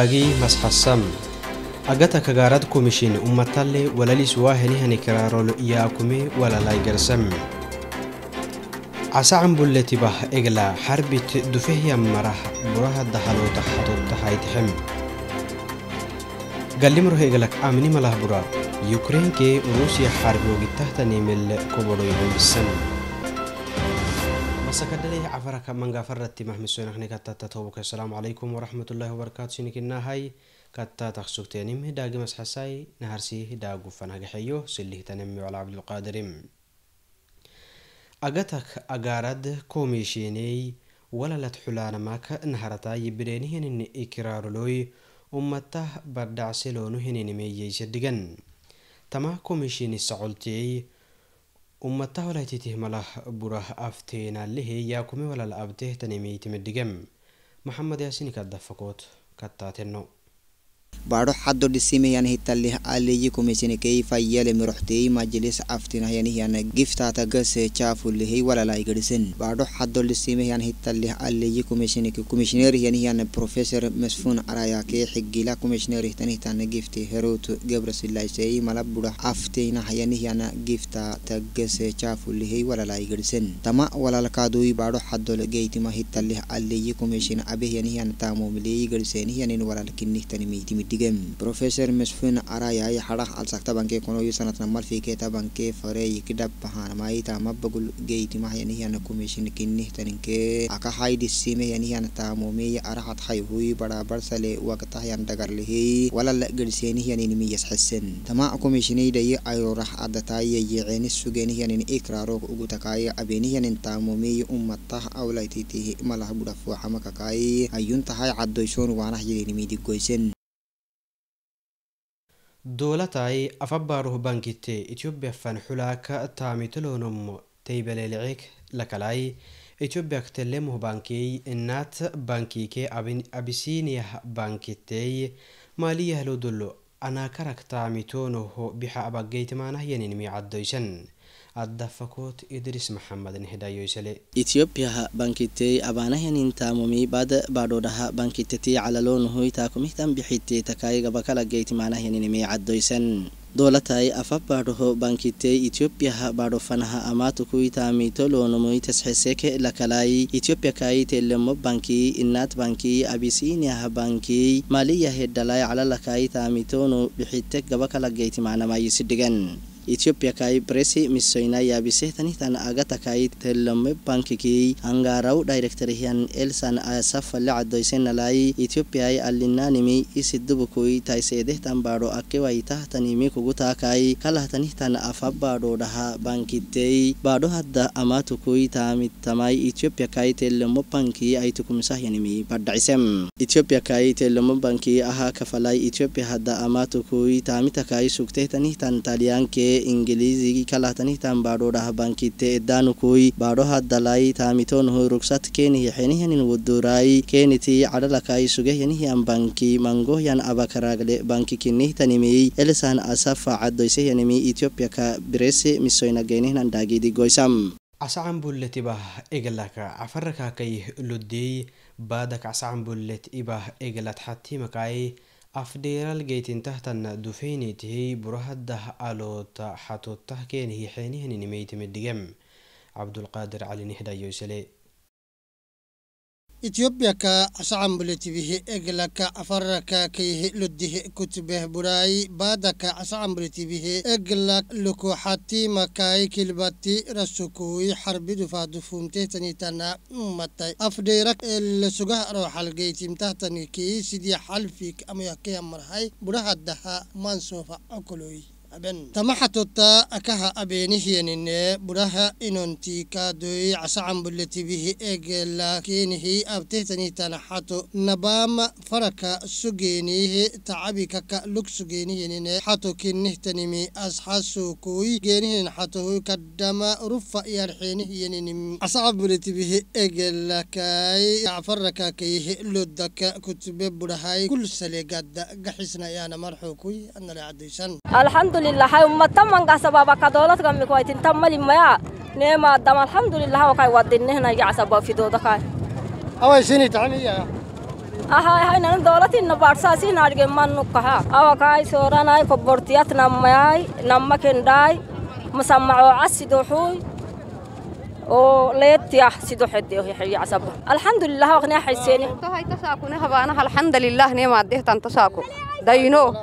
daagii masxasam agata kagaarad komishin ummatalle walalis waa henihani kiraarol yaakume walalay garsam casacan bulletibah egla xarbit dufehyan marah buraha dahaloota xatottahaytixem gallimroh eglak amni malah bura yukreenkee ruusiya xarbioogitahtanimel kobodoyhambisam masakadhaleh cafaraka mangafarratti mahmisoynakni kattata tobuka asalaamu calaykum waraxmatullaahi wabarakaatu sinikinahay kattatak sugteenim daagi masxasay naharsi daagufan hagaxeyo silihtanemi wala cabdulqaadirim agatak agaarad komishiney walalat xulaanamak naharatay bireenihenin ikiraaroloy ummatah bardhacseloonu heninimeyeysadhigan tama komishini sacoltey ummata walaititih malah burah afteenalehe yaakume walal abteh tanimeytimedhigam maxamed yaasinikadafakoot kattaateno baadho xaddo dhisimeyan hitalih aleyi komishinekei fayyale miroxtei majlis aftinahyanihyan giftaata gase caafulehey walalai gadisen baadho xaddo dhisimehyan hitalih aleyi komishineke komishineerihyanihyan professor mesfun arayake xigila komishineerihtanihtan gifte herot gebrasilaisei mala budah afteinahyanihyan giftaata gase caafulehey walalai gadisen tama walalkaadui baadho xaddol geytima hitalih aleyi komishin abehyanihyan taamomilei gadisenihyanin walalkinihtanimeytimi digem professor mesfin arayay hadah alsakta banke konoyu sanat namal fiketa banke farey kidab pahanamai tamabagul geitimahyanihyan commission kinnih taninke aka haidi sime yanihyan tamome arahat hayhui bada barsale waqtahyan dagarlehi walal gedsenihyanin miyas hasen tama commissioni dayi ayorah adatai yecenis sugenihyanin ikrarok ugutakai abenihyanin tamome ummatah awlaititihi malah budafu hamakakai ayuntahay caddoyson waanah yidinimidigoysen dowlatay afabaruh bankite ethiopia fan xulaaka taamitolonom taybalelecek lakalay ethiopiak telemuh bankey inaat bankike abisiniyah bankitey maaliyahlo anakarak taamitonoho bixa abageytimaanahyaninmi caddoysan addafakoot idris maxamed nehedhayoysale itiyoobiyaha bankitey abaanahenintaamumi bad baadhoodhaha bankitetei calaloonuhui taakumihtan bixitei takaaigabakalageyti maanaheninimi caddoysan doolatay afa baadhoho bankitey itiyoobiyaha baadhofanaha amatukui taamitoloonumui tasxeseke lakalai itiyopiyakayi telemo banki inaad banki abisiniyaha banki maaliyahedhalai calalakayi taamitonu bixite gabakalageyti maanamayisi Ethiopia kai presi misoina ya bisetani tan aga takai telome banki ki angarau director hian elsan asaf la adoisen alai Ethiopia ai alinna nimi isidubu kui taisede tan baro akke waita tanimi kuguta kai kala tani tan afabado daha banki tei baro hadda ama tukui tamit tamai Ethiopia kai telome banki ai nimi yanimi padaisem Ethiopia kai telome banki aha kafalai Ethiopia hadda ama tukui tamita takai sukte tani tan talian ke ingilizi kalatani tan baadho dhah bankitte eddaanukui baadho haddalai taamitoonho rugsat keenihi xenihanin wadurai keeniti cadhalakai sugehyanihyan banki. Mangohyan abakaragle banki kinihtanimi elisan asafa caddoysehyanimi itiopiyaka birese misoynageynihnan dhaagidi goysam asacanbullet ibah egelaka. Cafarakakai ludey baadakacsacanbullet ibah egelat xatimakai afdheeraal geetintahtana dufaynay tahay burahadah aloota xatotahkeen keenahi xeenihaninimaytama dhigam cabdulqaadir cali nihda yoysale إثيوبيا أشعم بلتبه إغلك أفرك كيه لده كتبه براي بعدك أشعم بلتبه إغلك لكو حتي مكاي كلبتي رسكوي حرب دفا دفومته تنيتنا أمتي أفديرك السجه روح الجيت متهتني كي سيدي حلفيك أم يحكي أمرهاي برهدها منصوفة أكلوي تمحتوتا أكها أبينه ينين براها إنون تيكا دوي عسعن بلتي به إيجل لكنه أبتهتني تنحتو نبام فركا سجينيه تعبي كك لك سجينه ينين حتو كنه تنمي أسحسو كوي جينه نحتو كدما رفا يرحينه ينين عسعن بلتي به إيجل لكاي عفرك كيه لدك كتب برهاي كل سلي قد قحسنا يانا مرحو كوي أنا لعديشان الحمد لله ما تم عن قصبة بقى دولة كم مكوايتين تم لي مايا نعم دام الحمد لله وكاي ودين هنا يا قصبة في دولة كاي. أو شنو تعني يا؟ أها هاي نحن دولة إن بارسا سين أرجع ما نكها أو كاي سورنا أي كبرتيات نم مايا نم ما كنداي مسمع عسدوحوي أو ليت يا سيدو حد يا حي عصب الحمد لله وغني حسيني. تو هاي تساكو نهبانا الحمد لله نعم عديه تنتساكو دينو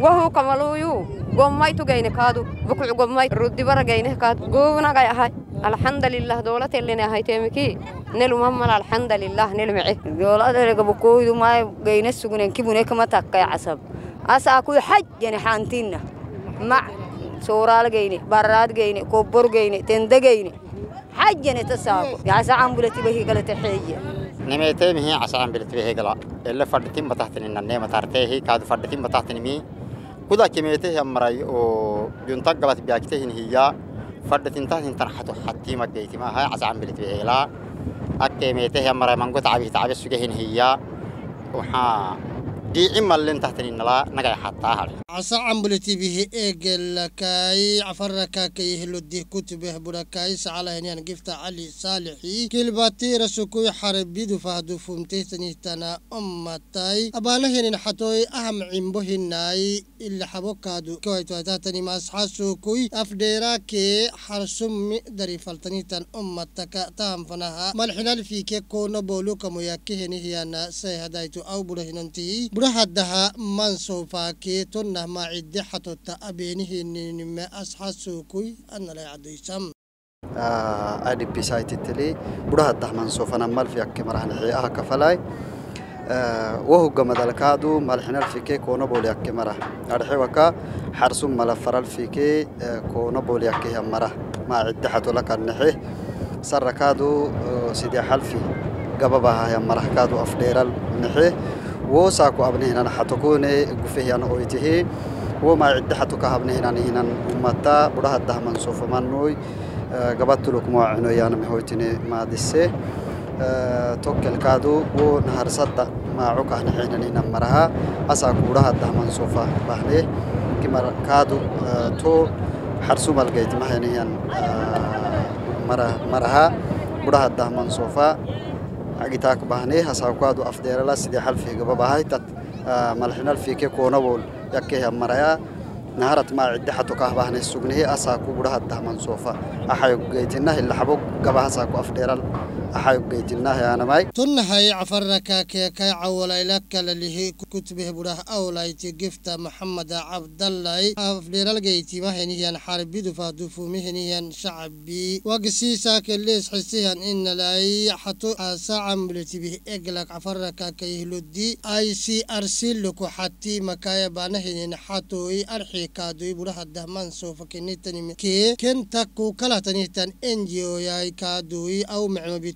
وهو كمالويو قومي تجينه كادو. بكل قومي ردي برا جينه كاد قومنا جاي هاي الحمد لله دولة اللي نهاية تمكي نلو مهما الحمد لله نلمعه دولة اللي قبكو يدو ما جينه سجن كيبونه كم تك يا عصب. أسا أكو حج يعني حانتينا مع صورة جيني براد جيني كبر جيني تند جيني حج يعني تساق يا عصا عم بلتي به قلت الحية نميتين هي عصا عم بلتي به قلا اللي فردتين بتحتني النعمة ترتاهي كاد فردتين بتحتني مي. كذا كميتي هم مراي أو ينتج قبت بياكتي هي فردتين تحتين تنحتو حتى ما جيتي ما هاي عسان بلتي به قلا أكميتي هم مراي منقول تعبي تعبي سجهين هي وها دي عمل اللي تحتني نلا نجاي حتى هذا عسى عمبلتي به إيجل كاي عفرك كي هلودي كتبه بركاي سعلا هنيان قفتا علي صالحي كلباتي رسوكوي حربي دفاهدو فمته تنيتنا أمتاي أبانا هنين حتوي أهم عمبو هناي إلا حبوكادو كوي تواتاتني ما أسحاسوكوي أفديرا كي حرسم دري فلتنيتان أمتك تهم فنها مالحنال في كي كونا بولو كموياكي هني هيانا سيهدايتو أو برهننتي برهدها منصوفا كي تنه ما عدي حتوتا أبينه نما أسحاسوكوي أنا لا يعديسم ادي بي سايت التلي بروح الدحمن سوفنا مال في اكي مرحنا حياها كفلاي وهو قمد الكادو مالحنا في كي كونا بولي اكي مرح ارحي وكا حرسوم مال فرال في كي كونا بولي اكي مرح ما عدي حتو لك النحي سر كادو سيدي حلفي قببها يا مرح كادو افدير النحي وساكو ابني هنا حتكوني قفيه أنا اويته وما عدي حتو كهبني هنا هنا امتا بروح الدحمن سوف منوي قبضت لك مو عنو يانا مهوتني ما دسه توكل كادو و نهار صدق ما عوكا نحين نينا مرها أسا كورها الدهمان صوفا بحليه كما كادو تو حرسو ملقيت ما هنيان مرها برها الدهمان صوفا عقيتاك بحنيه هسا كادو أفدير لا سيدي حل في قبا بهاي تت ملحنا الفيكي كونبول يكيه مريا نهارت ما عدي حتو كهبهن السجنه أساكو برها الدهمان صوفا أحيو جيتنا tunhay cafarakaakee kaycawalaylakkalalihi kutbeh budhah awlayti gifta maxamada cabdallay afdheralgaytimahenihiyan xarbidufa dufumihenihiyan shacbi. Wagisiisaake lees xisihan inalay xatu asaacambletibih eglak cafarakaakayhludi i c r c luku xati makaya baanahinin xatooy arxii kaadoy budhaha dahman soofakinitanimkee kentaku kalahtanihtan enjioyay kaadoy aw mecmabit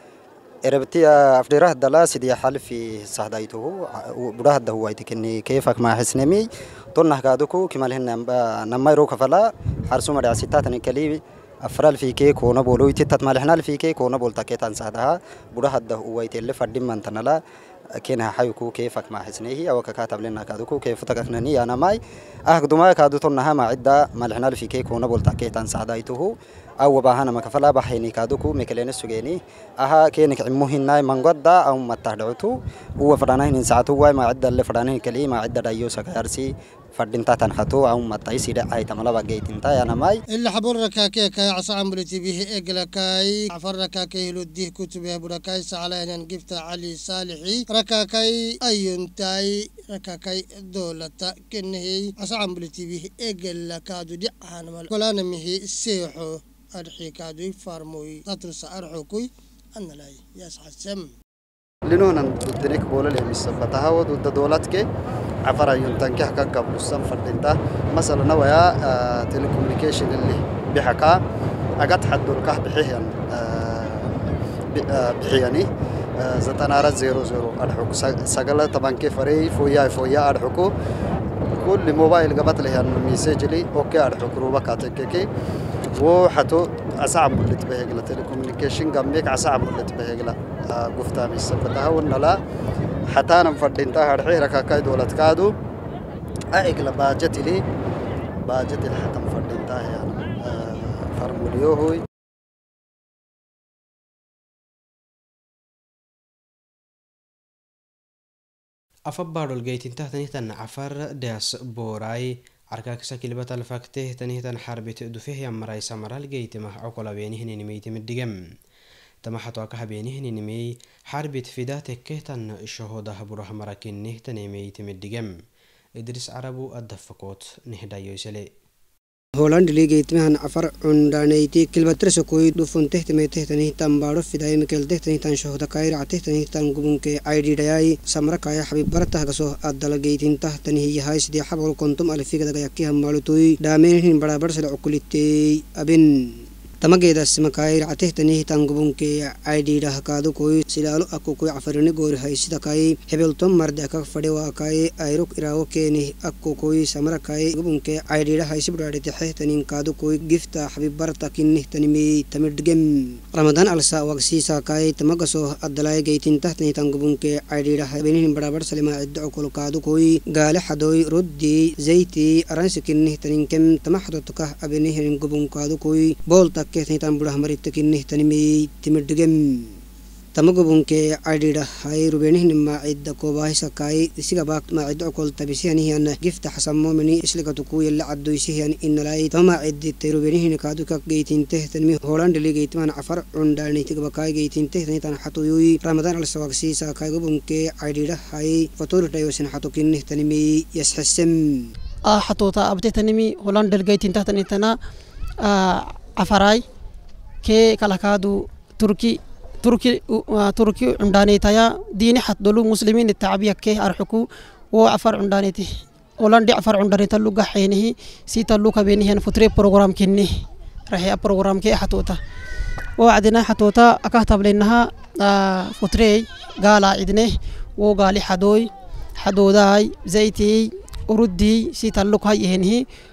إربتي أفديره دلا سيدي حل في صهدايته بره ده هو يتكني كيفك ما حسنمي طنه كادوكو كما لهن نما يروك فلا. حرسو مريا ستاتني كلي أفرال في كي كونا بولو يتتت مالحنا في كي كونا بول تكيتان صهدها بره ده هو يتلف فردم من تنلا كينها حيوكو كيفك ما حسنيه أو ككاتب لنا كادوكو كيف تكنني أنا ماي. أهدما كادو طنها ما عدة. مالحنا في كي كونا بول تكيتان صهدايته أو باهنا مكفلا بحيني كادوكو مكلين السجيني أها كينك عموهن ناي من قدا أو ما تهدعتو هو فرانين إن ساعتو واي ما عدة اللي فرانين كلي ما عدة دايوسا كارسي فردين تاتن خطو أو تايسي دا أي تملا بقيت انتا يا نماي اللي حبور ركاكي كاي عصا عمبلتي به إقلا كاي عفر ركاكي لديه كتبه بركاي سعلين نقفت علي صالحي ركاكي أيون تاي ركاكي دولة كنهي عصا عمبلتي به إقلا كادو دي عانمال كلانا مهي سيحو أرحي كادو يفارموي تطرس أرحوكوي أنا لاي يسعى السم لنونا ضدنك بولا اللي مسبتها وضد دولتك عفرا ينتنكح قبل السن فردينتا. مثلا نويا آه تيليكومنيكيشن اللي بحكا أقد حد الكه بحيان آه بحياني زتنا رد زيرو زيرو أرحوك سجل طبعا كيف فري فويا فويا أرحوكو كل موبايل قبط له أن ميساج لي أوكي على حكروبة كاتككي وحتو أصعب اللي تبهجلا تليكومنيكيشن قميك أصعب اللي تبهجلا قفتا ميسبتها ولا لا حتى نم فردين تهر حيرة كاكاي دولت كادو أيك لباجت لي. باجت حتى نم فردين تهر آه، فرموليو هوي. أفبارو الجيتين تهتني تن عفر داس بوراي. أركاك ساكيل باتالفاكتي تنهي تنحربي تؤدو فيه يام رايسا مرال جيتي مح عقلا بيانيهن نميتي مدقم tamaxato akahabeenihninimey xarbit fida tekkehtan shohodah burah marakinih tanemeytimidhigem idris carabu addafakoot nihdhayoysele holand ligeitmehan afar cundhaneyti kilbatirsokoy dhufun tehtemey tehtani tambaadho तमगे दस्म कायर अति तनी तंगुम के आईडी रह कादु कोई कोई अफरन गोर है हेबल तो मर्द फड़े वा आयरुक इराओ के नि अकु कोई समर काई गुम के आईडी रह है कादु कोई गिफ्ट हबीब बर तक नि तमिड गेम रमदान अलसा वक्सी सा तमग सो अदलाय गई तिन तह तनी तंगुम के आईडी रह है बिनिन बराबर सलीमा अद कादु कोई गाले हदोय रुद्दी जैती अरंस किन नि तनी केम तमहदतुका अबिनि कादु कोई बोल तक ciddocokol kaadukoy gaale xadoy roddi zayti aransi kinnih taninkem tamaxdotokah abenihin gubun kaadukoy booltak kehtanitan budah marittekinnih tanimey timidhigem tamagobunke adhidha hay rubenihni maacidda koobahisakai isigabaak maaciddo okol tabisianihian gifta xasamomini isligatuku yelle caddoysihian inalai tama maaciddite rubenihini kaadukak geytinteh tanimi holandhili geytiman cafar cundhaanitigabakai geytinteh tanitan xatoyuy ramadan alsawagsiisakai gobunke adhidha hay fotoridhayosin xatokinnih tanimey yasxesem xatota abtetanimi holandhel geytintahtanitana afarai ke kalakadu turki turki turki cundaaneytaya diini xatdolu muslimin itacbiyakke arxuku wo afar cundaaneti olandi afar cundaaneta luga xeenihi sita luka benihian futre program kinni raxea program ke xatota wo cadina xatota akah tablenaha futrey gaala cidne wo gaali xadoy xadoodaay zaytiy urudii sita lukhay ihenihi futre xadolu agobonke wacolyaqrayhnya macaan diidi niinonti cadhidhah ractehen ihan cundhaaneytaha takkele hiyaanama insha allahay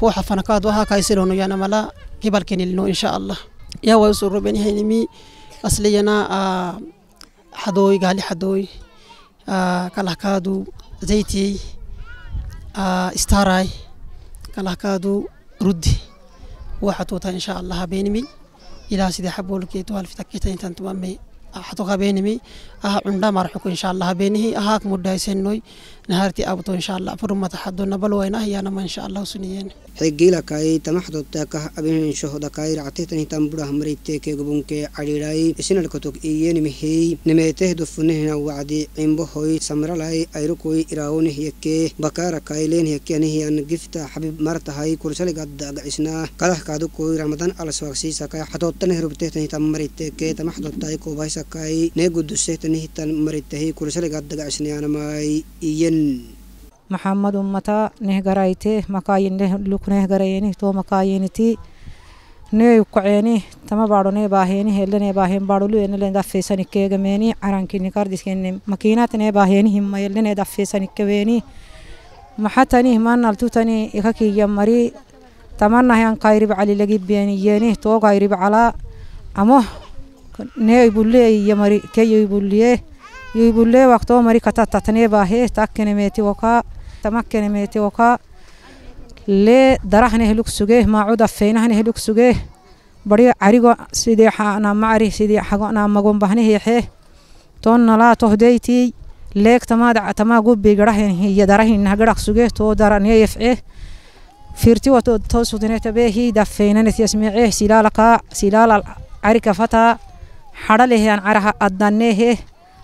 fooxa fanakaad waha kaiselono yaanamala kibalkenilno insha allah yawa usurobenyahaynimi asliyana xadooy gaali xadooy kalahkaadu zayti staray kalahkaadu ruddi waxatuuta insha allah habeenimi ilaa sidee xaboolkeetu halfitakketanitantumame حتوها بينمي أها عندها مرحكو إن شاء الله بينه أهاك مدعي سنوي نهارتي أبطو إن شاء الله فرما تحدونا بل وين أهي أنا ما إن شاء الله سنيين حقيلا كاي تمحدو تاكا أبين شهودا كاي رعتيتني تنبرا مريتي كي قبونكي عريراي إسنا الكتوك إيين مهي نميته دفنه وعدي عمبو هوي سمرا لاي أيروكوي إراوني هيكي بكارا كاي لين هيكي أنهي أن قفتا حبيب مرتا هاي كرسالي قد أقعسنا كده كادو كوي رمضان على سواكسي ساكاي حتو تنهرو بتيتني تمريتي كي تمحدو تاي كوبايسا kai ne gudusehtan hitan maritahi kursale gaddagacsniyanamai iyen. Maxamad ummata neh garayte makayineh luk neh garayeni to makayiniti ne yukaceeni tama baado ne baaheni hele ne baahen baadolu enele daffeesanikeegameeni carankini kardiskene makiinat ne baaheni himma yelle ne daffeesanikeweeni maxatani manaltutani ikakiyya mari tamanahan kayrib calilagibeeniyeni to kayrib calaa amo ne ibulle iya mari ke yoibuliye yoibulle wakto mari katatatne bahe takkene meti waka tamakene mete woka lee darahne helug sugee maacuda feynahne helug suge bari carigo sidee xana macri sidee xagona magon bahne heexee ton nalaa tohdeytii leeg tamaad tamaa gubbii garahen iyo darahinah garaq sugee too daranye yefcee firti wato too sudineta beehii dafeynanet yasmeecee silaalakaa silaala carika fataa xadhalehean caraha addanneehee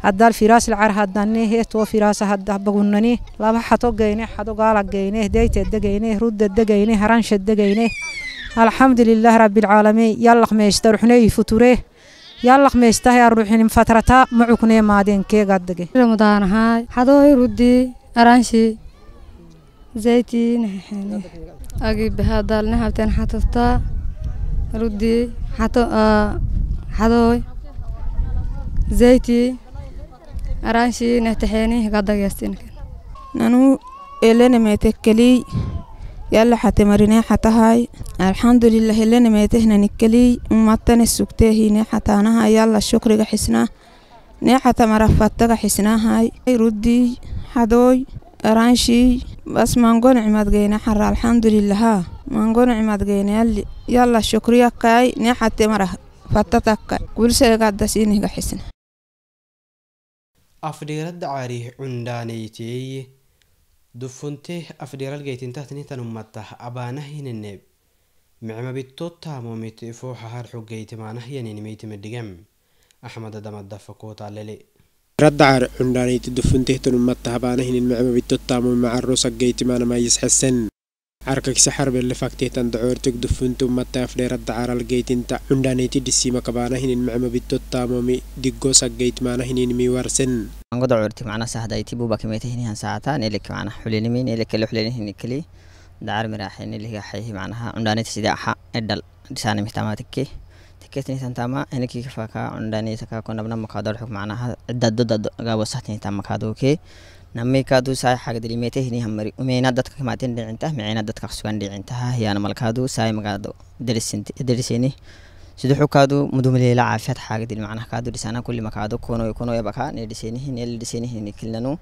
addal firaasil caraha addaneehe too firaasa hadda bagunnani laba xato geyne xado gaala geyne deytedde geyne ruddedde geyne haranshedde geyne alxamdulilah rabbilcaalamiin yallaq meeshta ruxney future yallaq meeshtahe arruxin fatrata macukne maadenkee gaddege ramadaanahay xadooy ruddi aranshi zaytiin agi bahadalne habteen xataftaa ردي حتو آه حدوي araanshii taxeenihi kadageysinkan nanuu elenameete keliy yalla xate marine xatahay alxamdulilah elenameetehnani keliy umatane sugteehine xataanaha yalla shukriga xisnaa nee xata marafattaga xisnaahaay rudiy xadooy araanshii bas mango cimadgeyne xara alxamdulilahaa mango nicmadgeyneyalli yalla shukriya kaay xate mara fattatakka gulseegaddasiiniga xisna afdheerada caariih cundhaanaeyteey dufuntee afdheeralgaytintahtanitanumatah abaanahinaneb micmabitottamomit fooxahar xogaytimaanahyaninemeytimadhigam axmadadamadafakootaalele raddacar cundhaanayti dufuntehtanu matta habaanahinin micmabitottamom macarosagaytimaanamayis xesen arkakisa xarbelle faktehtan dacoorteg dufunte ummata afdheeradda caralgeytinta cundhaanayti dhisima kabaanahinin micmabittottaamomi diggosageytimaanahinin miwarsen angoda curti macna sahdayti buba kimetehinihan saata nelik macna xulinimi nelekele xulinihinikeli dacar miraxe neligaxayhi macnaha cundhaanita sida axa edhal dhisaanimihtama tikke tikketinihtantama enikikifaka cundhaanitaka konabna makadorxuk macnaha cidadodad gaabosahtinita makadokee namikadu sai xagdilimetehini hamari umeena dadka kamaten dhicinta miceena dadka sugan dhicintaha yaana malkadu sai magado deriseni siduxukadu mudumilela caafiyad xaagdil macnaha kaadu dhisana kulli makaado konoy konoy baka ne dhisenihi nel dhisenihi nikilnanu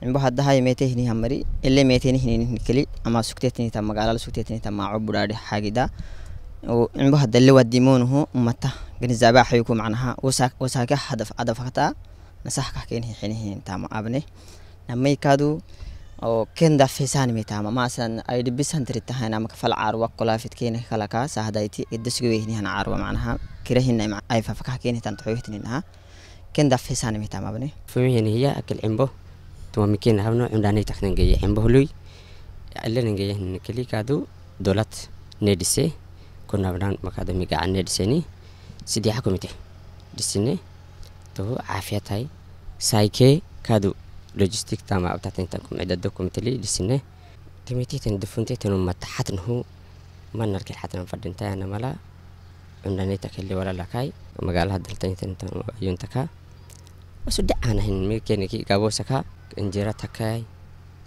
cimbo haddaha metehini hamari ele metenihin nikili ama sugtetinita magaalala sugtetinita maaco budhaadhi xaagida cimbo haddalle wadimonuhu ummata ganizaaba xayku macnaha wasaake hadafakta nasahkah kenihi xinihin tama abne namai kadu o kenda fisan mitama maasan ay dhibisan tiritahana maka arwa kola kulaafid keena kalaka ma ai fa macnaha kene tan fafakah keenitan na kenda fisan mitama bane hini ya akil embo tuma mikin habno kili kadu dolat cimbo huluy alanan geeye kalikaadu dolad needhise kunabnaan makaada migacan ni sidiixa kumite dhisine to afiatai saike kadu ሎጂስቲክታ ማዕብታትንተንኩም ዕደደኩም ትሊ ድስነ ተሜቴተን ድፍንቴተን መታሓትንሁ ማናልኪል ሓትናን ፈድንታ ያነመላ ዕምዳኔታ ከሊ ወላላካይ መጋላ ደልተኝተንተዩንተካ እሱ ደዓናህን ሚኬንኪ ጋቦሰካ እንጀራ ተካይ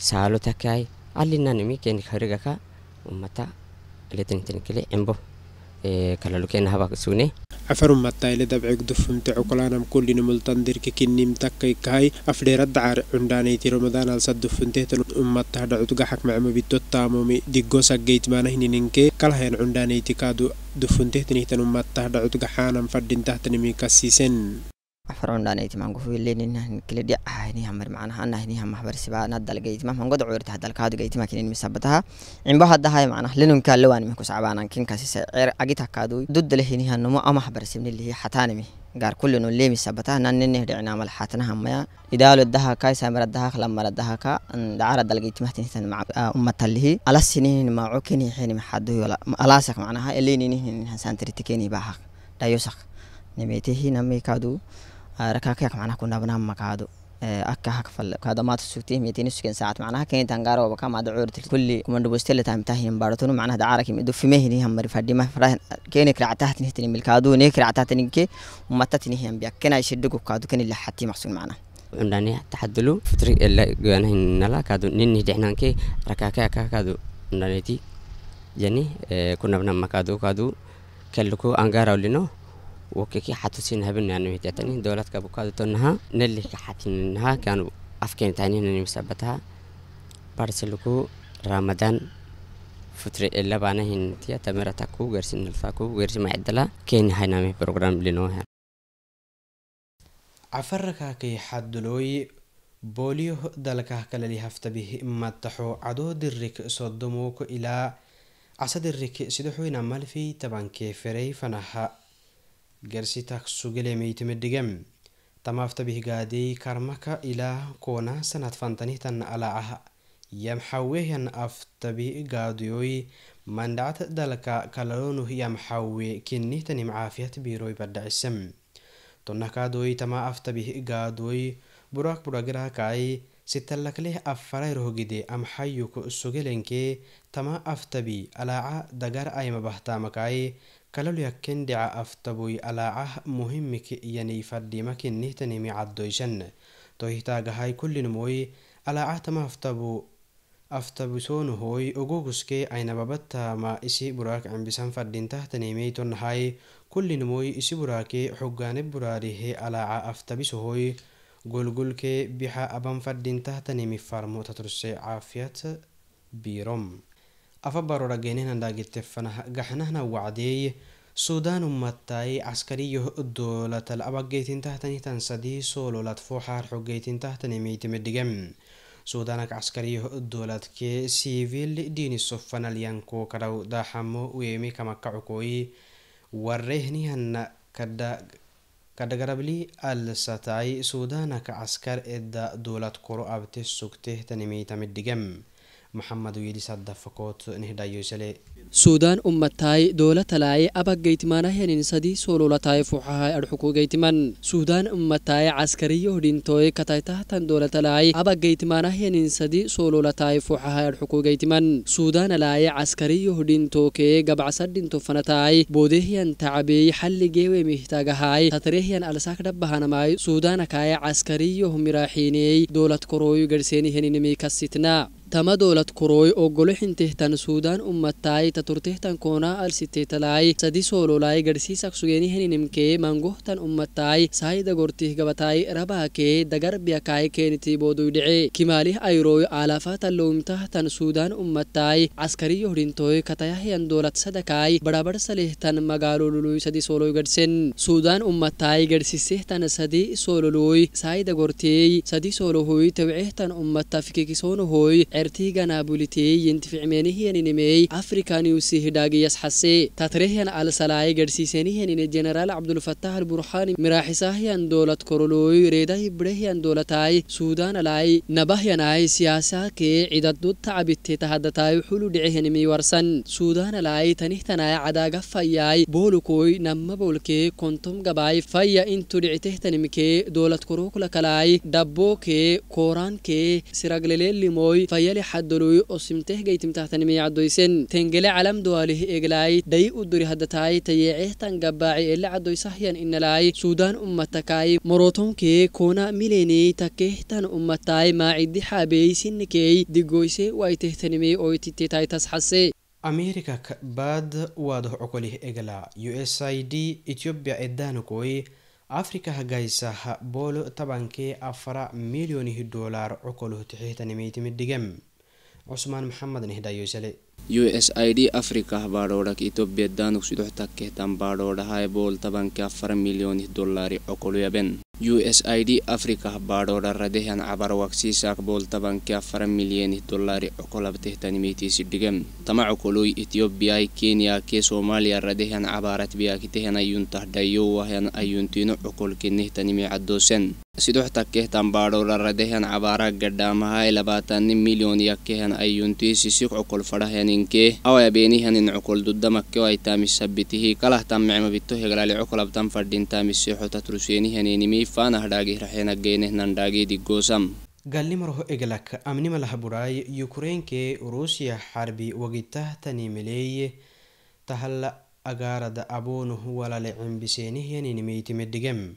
ሳሎ ተካይ አሊናን ሚኬን ከሪጋካ እመታ ሌተኝተን ክሊ ዕምቦ ከለሉኬን ሃባ ሱኔ أفرم متايل دبعك دفم تعقلان كل نمل تندر كي نيم تكاي كاي أفدي رد عار عنداني تي رمضان على سد دفم تهتن أمت تهدع تجحك مع ما بيتوت تامومي. دي جوسا جيت ما نهني نينك كله هن عنداني تكادو دفن تهتن أمت تهدع تجحان أم فدين تهتن مي كسيسن. Afar cundhaanayti mangufuileninah kile dhicahini hamar macnaha anahiniha mahbarsiba nadalgeytima mangoda cuurta hadalkaadu geytima kinin misabataha cimbo hadahay macnaha lenunka lewanimi kuscabanan kinkasise cer agitakaadu duddalehinihanumo amahbarsibnilihi xataanimi gaar kullinu leemi sabataha nannineh dhicinamal xatanahamaya idaalo dahaka samiradahak lamaradahaka dacara dalgeytimahtinihtan ummatalihi alasinihin maco keniheni maxadoy alaasak macnaha eleyninihnin hasantirtikeni bahak dhayosak nimetehi namikaadu rakaakayak macnaha kunabnam makaado akka hakfal kaadamaata sugtih metini sugen saat macnaha kenitan gaaro baka maada cuurtil kulli kumandhubostele taamitahin baarotonu macnaha dacaaraki dufimehini hammari fadhima farah keni kiracatahtinihtini milkaadu ne kiracatahtininke umatatinihian biya kena ishidhigu kaadu keni laxati maqsun macnaha cundhani taxadulu fitri ela goanahinala kaadu nini dhicnanke rakaakayaka kaadu cundhaneti ወከኪ ሓቱሲን ሃብና ንምህትያተኒ ደወላት ካብ ኳ ዝቶንሃ ነሊሕ ሓቲንንሃ ጋኑ ኣፍኬንታኒ ንንምሰበታ ባርስልኩ ራመዳን ፍትሪ ለባነ ሂንትያ ተመረታኩ ገርሲ ንልፋኩ ገርሲ ማዕደላ ኬን ሃይናሜ ፕሮግራም booliyo dalkah kalali haftabih mataxo cadoo dirik sodomuuk ilaa casadirik sidoxuyna malfiy tabankee ferey fanaha garsi itimidigem tamaftabihgaadey karmaka ilaa koona sanad fantanitan alaacaha yamxawehan aftabi gaadiyoy mandhacad dalka kalalonuh yamxawe kinihtanim caafiyat biiroy badhacisem tonna kaadoy tama aftabih gaadoy burak buragiraakay sitalakleh afarayrohgide amxayuk sugelenke tama aftabi alaaca ah dagar aymabahtamakay kalolyakken dhica aftabuy alaacah muhimik yani fadhimakinihtanimi caddoysan tohtaagahay kullinmoy alaaca tama aftabu aftabisonuhoy ogoguske aynababatama isi buraak cimbisan fadhintahtanimeytonahay kullinmoy isi buraake xogaane buraarihe alaaca aftabisohoy golgolke bixa aban fadhintahtanimi farmo taturse caafiyat birom afabaroragenenandhagettefanaha gaxnahna wacdeeye suudaanu matay caskariyo dowlatal abageytintahtanihtan sadiiso lolad fooxaar xogeytintahtan imeytimedhigam suudanak caskariyo sivil sivil dhinisofanalyanku kadhaw daaxamo weemi kamakacokoyi warehnihanna kadhagarabli alsatai suudanaka caskar eda dowlad koro abte sugtehtanimeytamedhigam محمد ويلي صدفكوت نهدايو سلي. Sugteh tanimeytamedhigem maxamed wiilisaddafakoot nihdayoysale suudaan ummatai doolatalaai abageytimaanahyanin sadii sololatai fuxahay adxukugeytiman suudaan ummatai caskariyo hodhintoy kataitahtan doolatalaai abageytimaanahyanin sadii sololatai fuxahay adxukugeytiman suudaanalaai caskariyo hodhintokee gabcasadhinto fanatai boodehyan tacabeey xalligeewemihtagahay tatarehyan alsakdhabahanamai suudaanakai caskariyo miraaxiineey doolat korooyu garhseenihyaninimi kasitna tama dowlad korooy ogolo xintehtan suudaan ummatai taturtehtan koona alsiteetalai sadi soololai garhsiisak sugeniheninimkee mangohtan ummatai saayida gortih gabatai rabaakee dagarbiakai keeniti booduydhice kimaalih ayrooy aalafatalowimtahtan suudaan ummatai caskariyo hodhintoy katayahyan dowlad sadakai badhabarsalehtan magaaloluluy sadi sooloy gadhsen suudaan ummatai gadhsisehtan sadi soololoy saayida gorteey sadi soolohoy tawcehtan ummata fikikisoonohoy certiganabulitey yentificmeenihyaninimey afrikaniyusihidhaagiyas xase tatrehyan alsalaay gadhsiisenihyanine jeneraal cabdulfatah alburxaani miraaxisahyan dowlad koroloy reedahi bidhehyan dowlatai suudaanalai nabahyanai siyaasakee cidadud tacabitte tahadatai xulu dhicehyanimi warsan suudaanalai tanihtanai cadaagafayai boolukoy namabolkee kontom gabai faya intu dhicitehtanimkee dowlad korokulakalai dhabbokee kooraankee siragleleelimoy fayali xadoloy osimteh geytimtahtanimi caddoysen tengele calam calamdoaalih eglaay dayi u duri hadataay tayeeceehtan gabbaaci elacadoy sahyan inalaay suudaan ummatakai morotonkee koona mileney takehtan ummataay maacidi xaabeey sinikey digoyse waitehtanimey oytititaytas xase ameerika kabaad waadah cokolih egla u s i d etiobiya edaanakooy afrika hagaysaha boolo tabankee afara milyonih doolar cokoloh tixihtanimeytimi cusmaan maxamed nihdhayoysale u s i d africa hbaadhoodhak itoobiya daanuk sidoxtakehtan baadhoodhahae booltabanke afar milyonih dollari okolyaben u s i d africa hbaadhoodha radehan cabarwaqsiisaak booltabanke afar milyanih dollari okolabtehtanimitiisidhigem tama cokoloy itiyoobiyai keniyaakee soomaaliya radehan cabaratbiyaakitehena ayuntah dhayowahyan ayuntiino cokolkenehtanimicadoosen caddoosen sidox takkehtan baadhoodha radehyan cabaara gadhaamahay labaatani milyon yakkehyan ayuntii sisik cokol fadhahyaninke awayabeenihyanin cokol dudamakkeo aytaamisabitihi kalahtan mecmabito heglali cokolabtan fadhintaamisexo tatruseenihyanenimi faanahdhaagihraxenageenehnandhaagii digoosam gallimaroho eglak amnimalaha burai yukrainkee ruusiya xarbi wagitahtanimeleeye tahalla agaarada aboonuh walale cimbiseenihyaninimeytimedhigem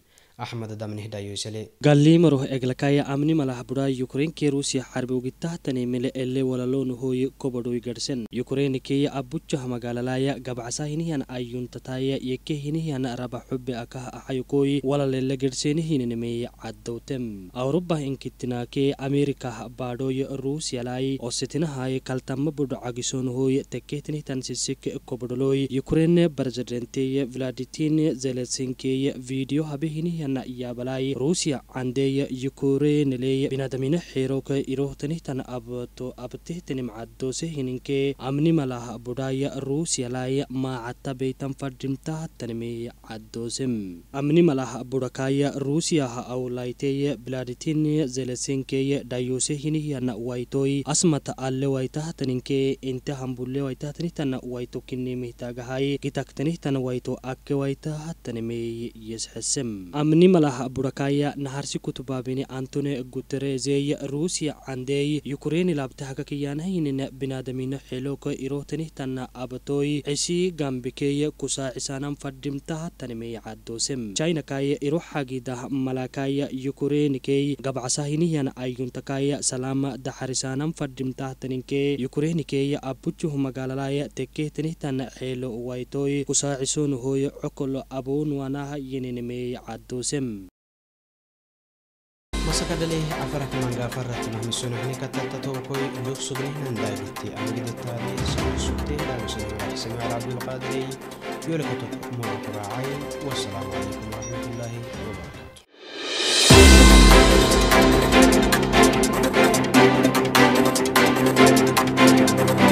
gaalliimaroh eglakaya amnimalah buraa yukreynke ruusiya xarbowgitaahtane mile ele walaloona hooye kobadhoy garsen yukreynikeya abujaha magaalalaya gabcasa hinihian ayuntataya yeke hinihian raba xube akah axayokooyi walalele gerhseenihiinanemeeye cadowtem awrubah inkitinaakee ameerikah baadhoy ruusiyalay kaltama kaltamabudho cagisoon hooye tekeetinihtan sisike kobadholooy yukrene baresidenteye vladitin zelesinkeeye viidiyo habihinihian zelensinkeye video habehinihan yana yabalai ruusiya candeeya yukureneleya binadamine xeeroka irohtanihtan abto abtehtanim caddoosehininkee amnimalah budhaya ruusiyalaya maacatabeytan fadhimtahatanemeya caddoosem amnimalah budhakaya ruusiyah awlaiteeye bladitin zelesenkeeye dhayoosehinihyana waitoy asmata alle waitahataninke inte hambulle waitahtanihtan waito kinimihtaagahay gitaktanihtan waito akke waitahatanemeeye yesxesem nimalaha burakaya naharsi kutubaabine antone guterezeya ruusiya candeey yukureni laabtaha kakayaanahaynina binaadamino xeelooka irootanihtanna abatoy cisii gambekeeya kusaacisaanam fadhimtaha tanimeeya cadoosem jainakaya iroxagidah malakaya yukurenikey gabcasahiniyan ayuntakaya salaama daxarisaanam fadhimtah taninkee yukureenikeeya abujuh magaalalaya tekeetanihtanna xeelo waytoy kusaacisoonahooya cokolo aboonuanaha yeninimeeya سم masakadalee afara kamanga afarratti mahmisoon hani kattata tokkoy doksugni hinandaagitti angidattaadee sabusuttee daamisina hiraakisama raadiyoo qaadiree yoolaka tokko mora kuraacay wassalaamu calaykum waraxmatullaahi wabarakaatu Thank you.